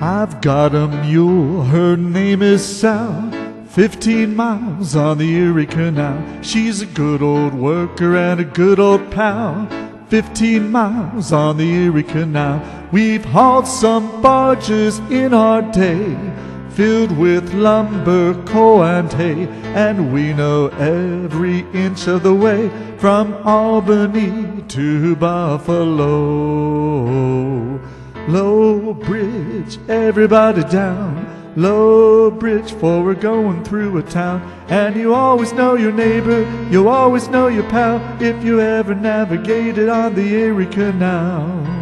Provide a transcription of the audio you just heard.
I've got a mule, her name is Sal. Fifteen miles on the Erie Canal. She's a good old worker and a good old pal. Fifteen miles on the Erie Canal. We've hauled some barges in our day, filled with lumber, coal, and hay, and we know every inch of the way from Albany to Buffalo. Low bridge, everybody down. Low bridge, for we're going through a town. And you always know your neighbor, you always know your pal, if you ever navigated on the Erie Canal.